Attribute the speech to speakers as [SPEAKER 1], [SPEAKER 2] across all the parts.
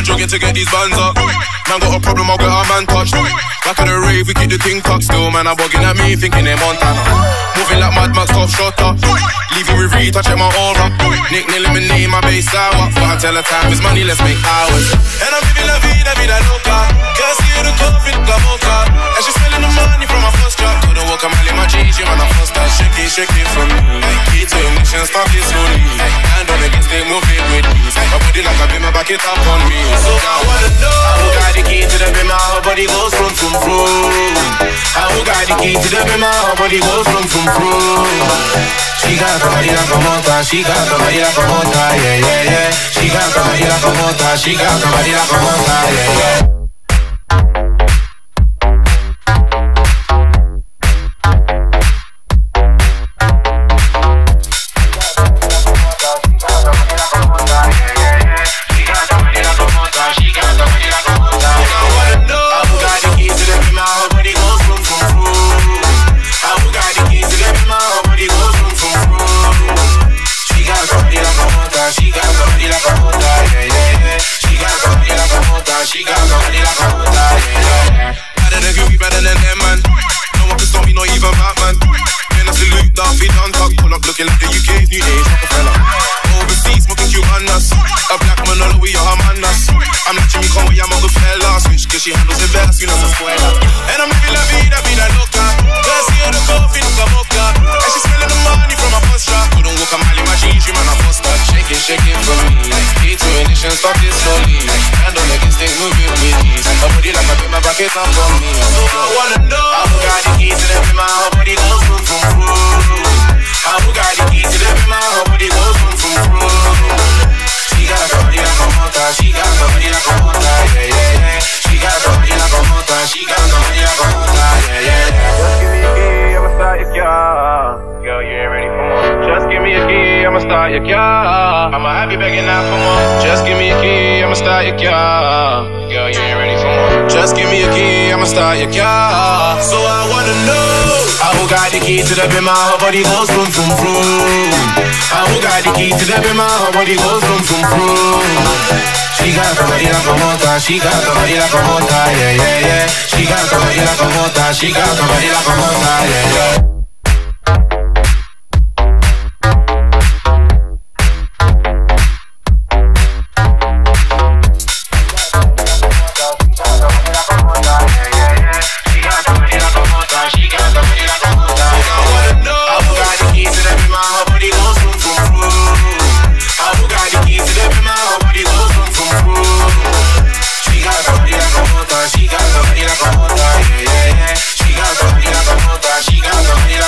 [SPEAKER 1] man jogging to get these bands up. Man got a problem, I'll get our man touched. Back at the rave, we keep the thing tucked still. Man, I'm bugging at me, thinking they're Montana. Moving like Mad Max, top shutter. Leaving with Reed, I check my aura. Nick, Nick, name, my base sour. But I tell her time is money, let's make hours. And I'm living la vida, vida loca. Girl, see the coffee, la boca. And she's spending the money from my first job. Couldn't walk, I'm in my jeans, you man, I'm first start shaking, shaking from me. Key to ignition, start it slowly. Against it, move it with ease. My body like a beam, back it up on me. So I wanna know. Who got the key to the beam, my body goes from, from, from. Who got the key to the beam, my body goes from, from, from. She got somebody like a motor, she got somebody like a motor, yeah, yeah, yeah. She got somebody like a motor, she got somebody like a motor, yeah, yeah. Gooey, better them, man. No one can stop me, not even Batman. Then I salute Duffy, done tuck, pull up looking like the UK's new age Rockefeller. Overseas, smoking Cubanas. A black man all the way, you're a man, that's. I'm not Jimmy Conway, I'm a good fella. Switch, cause she handles it best, you know, so spoiler. And I'm living la vida, vida loca. Girl, see her the coffee, look a mocha. And she's spending the money from my shop. Couldn't walk a mile in my jeans, you man, I first start. Shake it, shake it for me. Key to ignition, stop it slowly. Hand a back it up on me. So I wanna know. Who got the keys to the beam, my body goes boom, boom, boom. Who got the keys to the beam, my body goes boom, boom, boom. She got somebody like a motor, she got somebody like a motor, yeah, yeah, yeah. She got somebody like a motor, she got somebody like a motor, yeah, yeah, yeah.
[SPEAKER 2] Just give me a key, I'ma start your car. Girl, you ain't ready for more. Just give me a key, I'ma start your car. I'ma have you begging out for more. Just give me a key, I'ma start your car. Girl, you ain't ready for more.
[SPEAKER 1] Just give me a key, I'ma start your car. So I wanna know. I who got the key to the beam, my body goes boom, boom, boom. I who got the key to the beam, my body goes boom, boom, boom. She got somebody like a motor, she got somebody like a motor, yeah, yeah, yeah. She got somebody like a motor, she got somebody like a motor.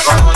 [SPEAKER 1] Oh.